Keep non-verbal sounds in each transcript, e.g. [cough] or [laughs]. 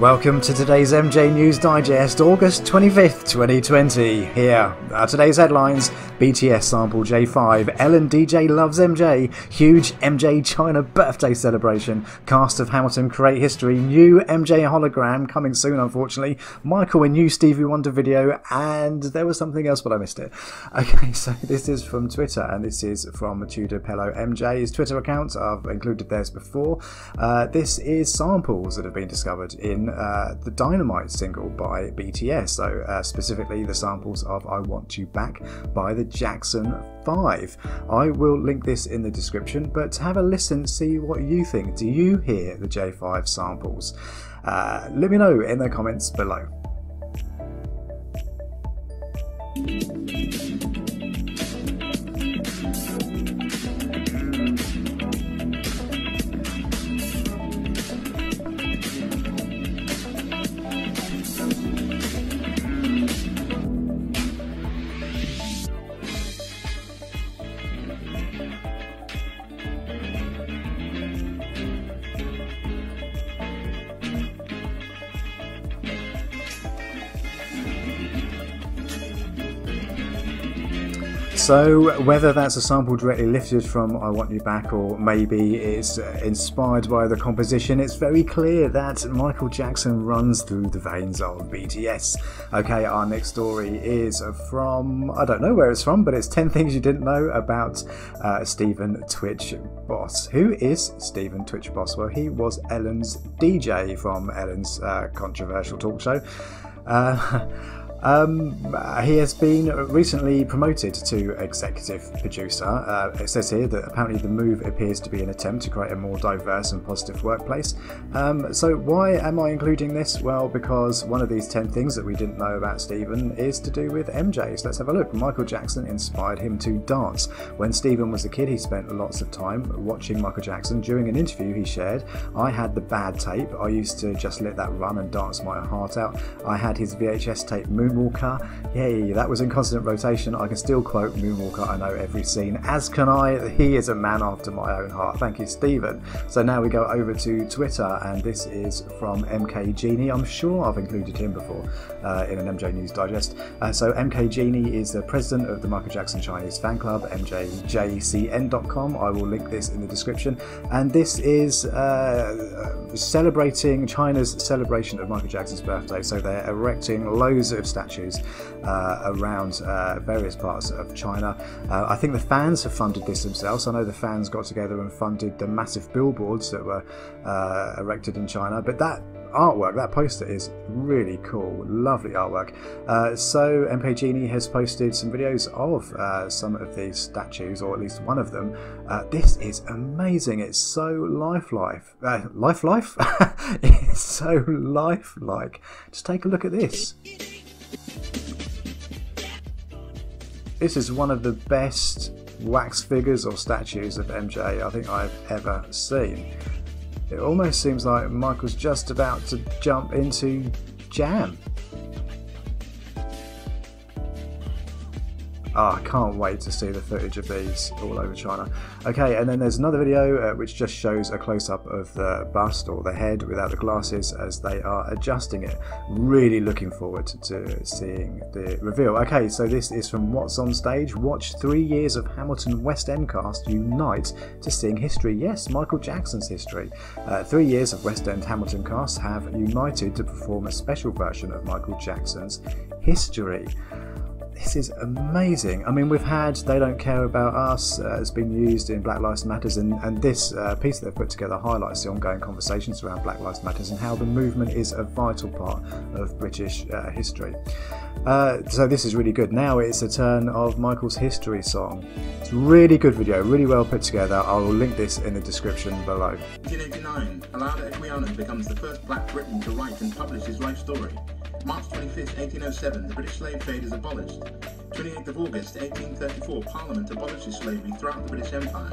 Welcome to today's MJ News Digest, August 25th, 2020. Here are today's headlines BTS sample J5, Ellen DJ loves MJ, huge MJ China birthday celebration, cast of Hamilton create history, new MJ hologram coming soon, unfortunately, Michael in new Stevie Wonder video, and there was something else, but I missed it. [laughs] Okay, so this is from Twitter, and this is from Tudor Pello MJ's Twitter account. I've included theirs before. Uh, this is samples that have been discovered in uh, the Dynamite single by BTS, so uh, specifically the samples of I Want You Back by the Jackson 5. I will link this in the description, but have a listen, see what you think. Do you hear the J5 samples? Uh, let me know in the comments below. So, whether that's a sample directly lifted from I Want You Back or maybe it's uh, inspired by the composition, it's very clear that Michael Jackson runs through the veins of BTS. Okay, our next story is from, I don't know where it's from, but it's 10 things you didn't know about uh, Stephen Twitch Boss. Who is Stephen Twitch Boss? Well, he was Ellen's DJ from Ellen's uh, controversial talk show. Uh, [laughs] Um, he has been recently promoted to executive producer. Uh, it says here that apparently the move appears to be an attempt to create a more diverse and positive workplace. Um, so, why am I including this? Well, because one of these 10 things that we didn't know about Stephen is to do with MJ. So, let's have a look. Michael Jackson inspired him to dance. When Stephen was a kid, he spent lots of time watching Michael Jackson. During an interview he shared, I had the bad tape. I used to just let that run and dance my heart out. I had his VHS tape Moonwalker. Yay, that was in constant rotation. I can still quote Moonwalker, I know every scene, as can I. He is a man after my own heart. Thank you, Stephen. So now we go over to Twitter, and this is from MK Genie. I'm sure I've included him before uh, in an MJ News Digest. Uh, so MK Genie is the president of the Michael Jackson Chinese fan club, MJJCN.com. I will link this in the description. And this is uh, celebrating China's celebration of Michael Jackson's birthday. So they're erecting loads of statues uh, around uh, various parts of China. Uh, I think the fans have funded this themselves. I know the fans got together and funded the massive billboards that were uh, erected in China, but that artwork, that poster is really cool, lovely artwork. Uh, so MK Genie has posted some videos of uh, some of these statues, or at least one of them. Uh, this is amazing. It's so lifelike. Uh, life life? [laughs] it's so lifelike. Just take a look at this. This is one of the best wax figures or statues of MJ I think I've ever seen. It almost seems like Michael's just about to jump into jam. I can't wait to see the footage of these all over China. Okay, and then there's another video uh, which just shows a close-up of the bust or the head without the glasses as they are adjusting it. Really looking forward to seeing the reveal. Okay, so this is from What's on Stage. Watch three years of Hamilton West End cast unite to sing history. Yes, Michael Jackson's history. Uh, three years of West End Hamilton cast have united to perform a special version of Michael Jackson's history. This is amazing. I mean, we've had They Don't Care About Us, uh, it's been used in Black Lives Matters, and, and this uh, piece they've put together highlights the ongoing conversations around Black Lives Matters and how the movement is a vital part of British uh, history. Uh, so this is really good. Now it's a turn of Michael's history song. It's really good video, really well put together. I will link this in the description below. 1989, Olaudah Equiano becomes the first black Briton to write and publish his life story. March 25, 1807, the British slave trade is abolished. 28th of August, 1834, Parliament abolishes slavery throughout the British Empire.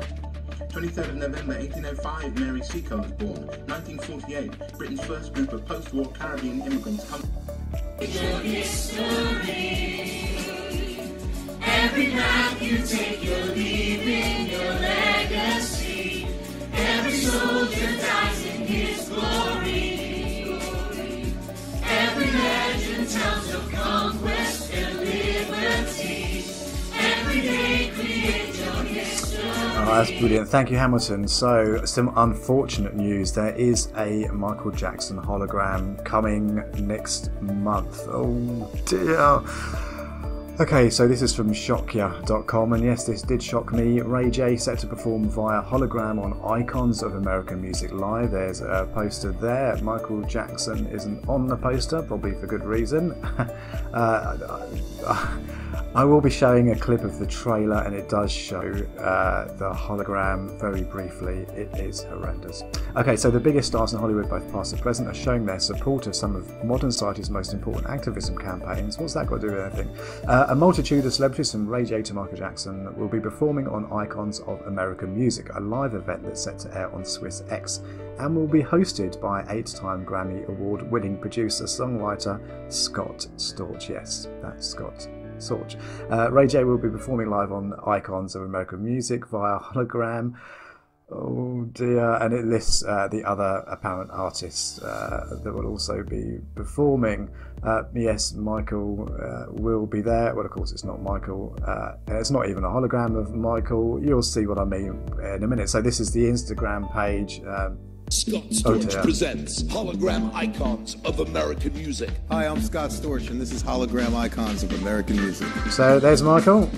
23rd of November 1805, Mary Seacole is born. 1948, Britain's first group of post-war Caribbean immigrants come. Every path you take, your his glory. That's brilliant. Thank you, Hamilton. So, some unfortunate news. There is a Michael Jackson hologram coming next month. Oh dear. Okay, so this is from Shockya.com, and yes, this did shock me. Ray J set to perform via hologram on Icons of American Music Live. There's a poster there. Michael Jackson isn't on the poster, probably for good reason. [laughs] uh, I will be showing a clip of the trailer, and it does show uh, the hologram very briefly. It is horrendous. Okay, so the biggest stars in Hollywood, both past and present, are showing their support of some of modern society's most important activism campaigns. What's that got to do with anything? Uh, a multitude of celebrities from Ray J to Michael Jackson will be performing on Icons of American Music, a live event that's set to air on Swiss X and will be hosted by eight time Grammy Award winning producer songwriter Scott Storch. Yes, that's Scott Storch. Uh, Ray J will be performing live on Icons of American Music via hologram. Oh dear, and it lists uh, the other apparent artists uh, that will also be performing. Uh, yes, Michael uh, will be there. Well, of course, it's not Michael. Uh, it's not even a hologram of Michael. You'll see what I mean in a minute. So, this is the Instagram page. Um, Scott Storch oh presents Hologram Icons of American Music. Hi, I'm Scott Storch, and this is Hologram Icons of American Music. So there's Michael.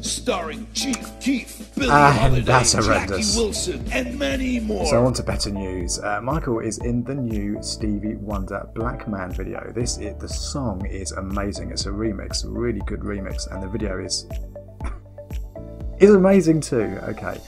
Starring Chief Keef, Billie Ah, Holiday, that's Jackie horrendous. Wilson, and many more. So on to better news. Uh, Michael is in the new Stevie Wonder Black Man video. This is, the song is amazing. It's a remix, a really good remix, and the video is [laughs] is amazing too. Okay,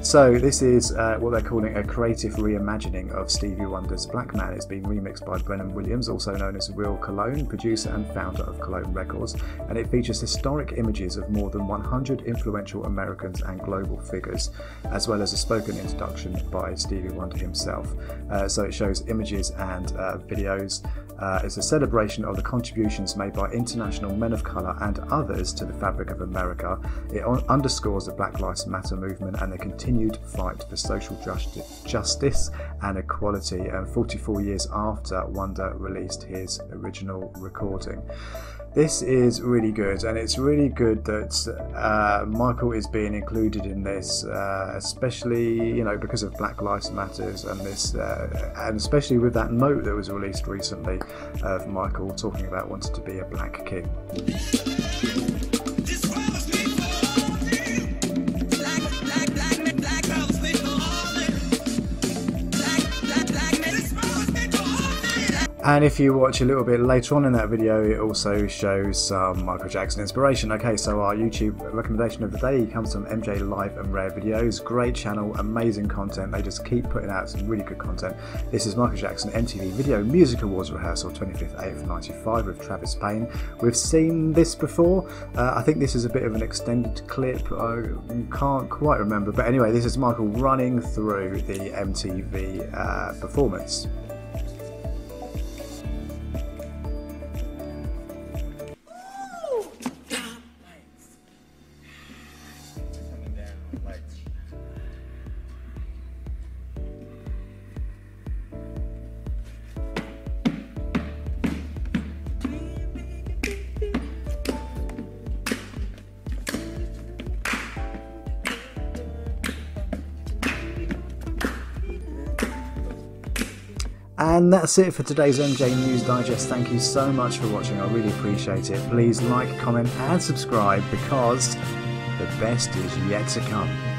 so this is uh, what they're calling a creative reimagining of Stevie Wonder's Black Man. It's been remixed by Brennan Williams, also known as Will Cologne, producer and founder of Cologne Records, and it features historic images of more than 100 influential Americans and global figures, as well as a spoken introduction by Stevie Wonder himself. Uh, so it shows images and uh, videos. Uh, it's a celebration of the contributions made by international men of colour and others to the fabric of America. It un- underscores the Black Lives Matter movement and the continued fight for social justice, justice and equality. And 44 years after Wonder released his original recording. This is really good, and it's really good that uh, Michael is being included in this, uh, especially you know because of Black Lives Matters and this, uh, and especially with that note that was released recently of Michael talking about wanting to be a black king. And if you watch a little bit later on in that video, it also shows some Michael Jackson inspiration. Okay, so our YouTube recommendation of the day comes from MJ Live and Rare Videos. Great channel, amazing content. They just keep putting out some really good content. This is Michael Jackson MTV Video Music Awards rehearsal 25th 8th 95 with Travis Payne. We've seen this before. Uh, I think this is a bit of an extended clip. I can't quite remember, but anyway, this is Michael running through the MTV uh, performance. And that's it for today's MJ News Digest. Thank you so much for watching. I really appreciate it. Please like, comment, and subscribe because the best is yet to come.